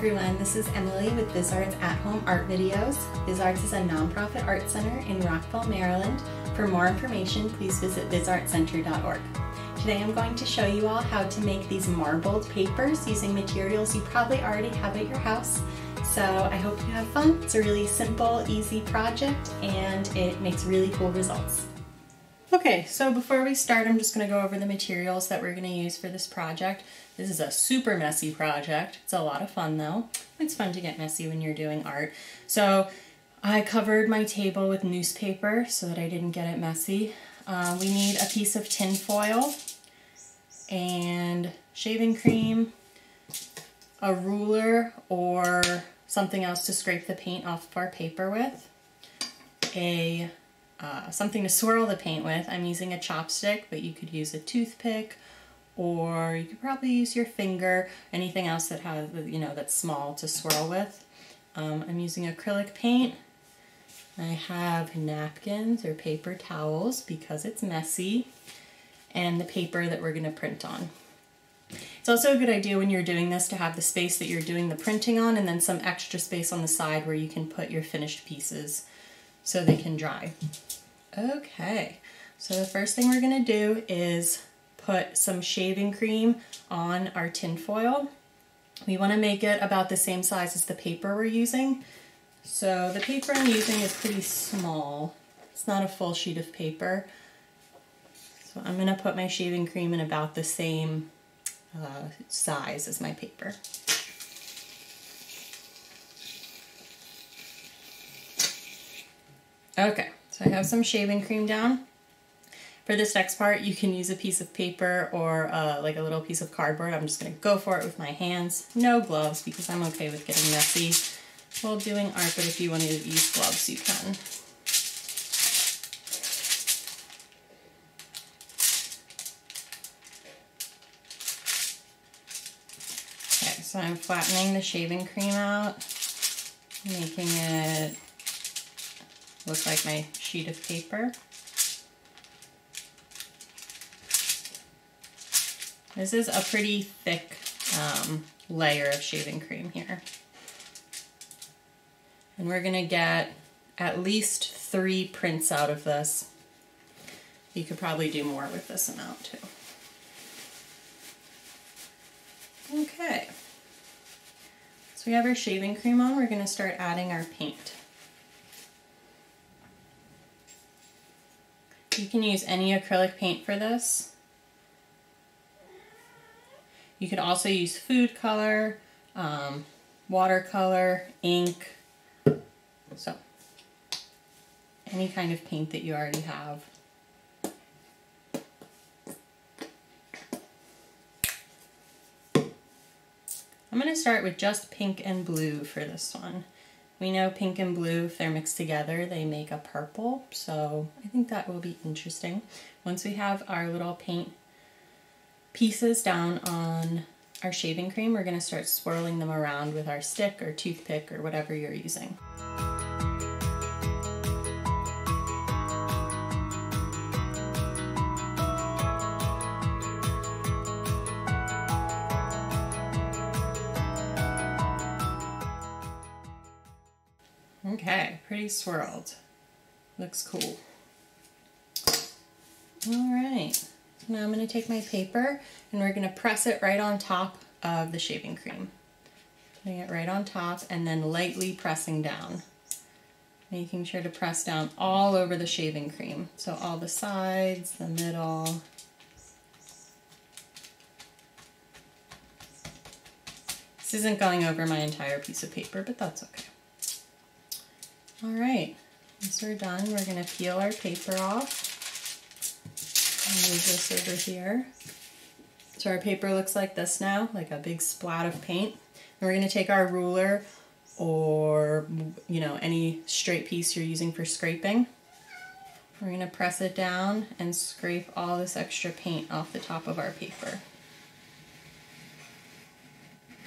everyone, this is Emily with VisArts At Home Art Videos. VisArts is a nonprofit art center in Rockville, Maryland. For more information, please visit visartscenter.org. Today I'm going to show you all how to make these marbled papers using materials you probably already have at your house. So I hope you have fun. It's a really simple, easy project and it makes really cool results. Okay, so before we start, I'm just going to go over the materials that we're going to use for this project. This is a super messy project. It's a lot of fun though. It's fun to get messy when you're doing art. So I covered my table with newspaper so that I didn't get it messy. Uh, we need a piece of tin foil and shaving cream, a ruler or something else to scrape the paint off of our paper with, a uh, something to swirl the paint with. I'm using a chopstick, but you could use a toothpick or you could probably use your finger, anything else that has, you know, that's small to swirl with. Um, I'm using acrylic paint. I have napkins or paper towels because it's messy and the paper that we're going to print on. It's also a good idea when you're doing this to have the space that you're doing the printing on and then some extra space on the side where you can put your finished pieces so they can dry. Okay, so the first thing we're gonna do is put some shaving cream on our tin foil. We wanna make it about the same size as the paper we're using. So the paper I'm using is pretty small. It's not a full sheet of paper. So I'm gonna put my shaving cream in about the same uh, size as my paper. Okay, so I have some shaving cream down. For this next part, you can use a piece of paper or uh, like a little piece of cardboard. I'm just gonna go for it with my hands. No gloves because I'm okay with getting messy while doing art, but if you want to use gloves, you can. Okay, so I'm flattening the shaving cream out, making it look like my sheet of paper. This is a pretty thick um, layer of shaving cream here. And we're gonna get at least three prints out of this. You could probably do more with this amount too. Okay. So we have our shaving cream on, we're gonna start adding our paint. You can use any acrylic paint for this. You could also use food color, um, watercolor, ink, so any kind of paint that you already have. I'm going to start with just pink and blue for this one. We know pink and blue, if they're mixed together, they make a purple, so I think that will be interesting. Once we have our little paint pieces down on our shaving cream, we're going to start swirling them around with our stick or toothpick or whatever you're using. Okay, pretty swirled. Looks cool. All right, now I'm gonna take my paper and we're gonna press it right on top of the shaving cream. Putting it right on top and then lightly pressing down. Making sure to press down all over the shaving cream. So all the sides, the middle. This isn't going over my entire piece of paper, but that's okay. All right, once we're done, we're gonna peel our paper off. move this over here. So our paper looks like this now, like a big splat of paint. And we're gonna take our ruler or, you know, any straight piece you're using for scraping. We're gonna press it down and scrape all this extra paint off the top of our paper.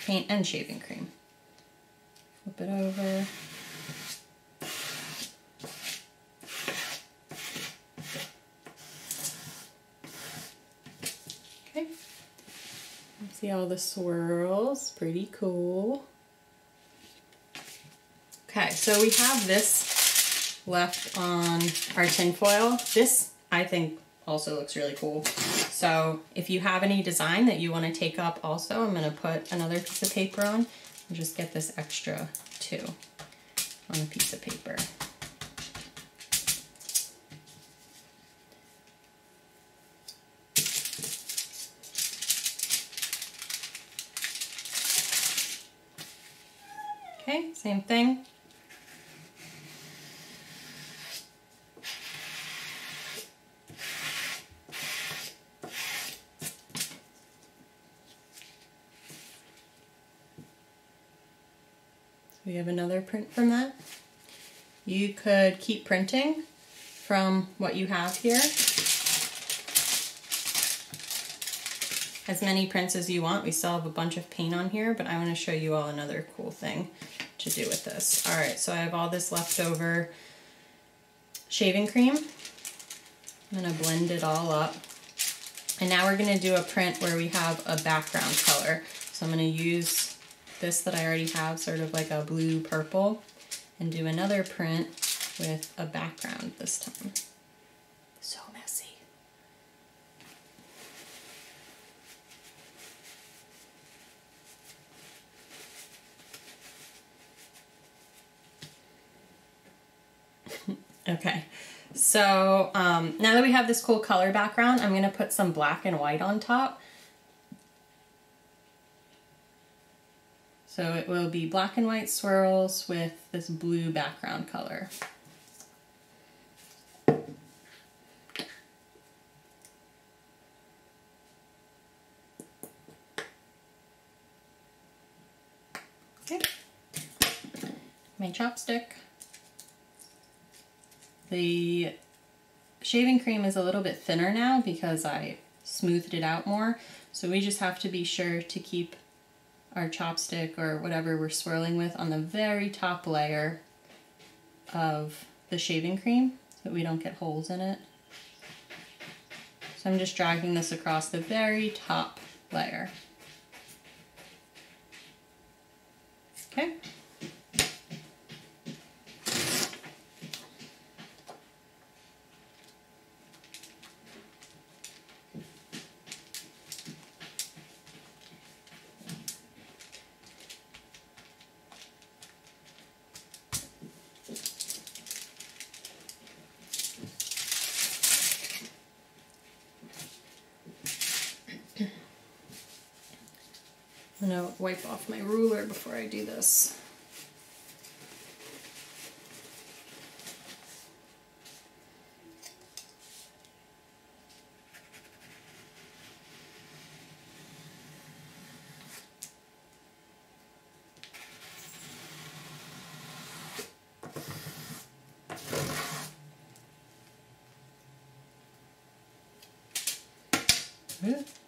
Paint and shaving cream. Flip it over. See all the swirls, pretty cool. Okay, so we have this left on our tin foil. This, I think, also looks really cool. So if you have any design that you want to take up also, I'm going to put another piece of paper on and just get this extra too on a piece of paper. Okay, same thing. we have another print from that. You could keep printing from what you have here. As many prints as you want. We still have a bunch of paint on here, but I want to show you all another cool thing to do with this. All right, so I have all this leftover shaving cream. I'm to blend it all up. And now we're to do a print where we have a background color. So I'm to use this that I already have, sort of like a blue purple, and do another print with a background this time. So messy. Okay, so um, now that we have this cool color background, I'm going to put some black and white on top So it will be black and white swirls with this blue background color. Okay. My chopstick. The shaving cream is a little bit thinner now because I smoothed it out more. So we just have to be sure to keep our chopstick or whatever we're swirling with on the very top layer of the shaving cream so that we don't get holes in it. So I'm just dragging this across the very top layer. Okay. I'm gonna wipe off my ruler before I do this. Yeah.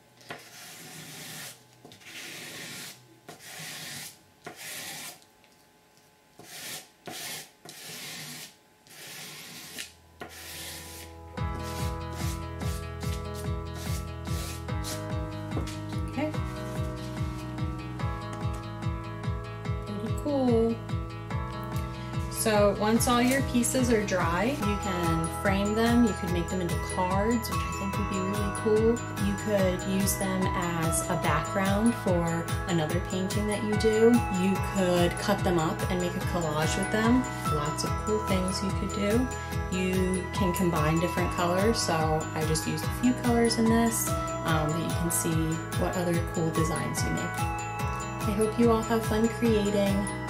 So once all your pieces are dry, you can frame them. You could make them into cards, which I think would be really cool. You could use them as a background for another painting that you do. You could cut them up and make a collage with them. Lots of cool things you could do. You can combine different colors, so I just used a few colors in this, um, but you can see what other cool designs you make. I hope you all have fun creating.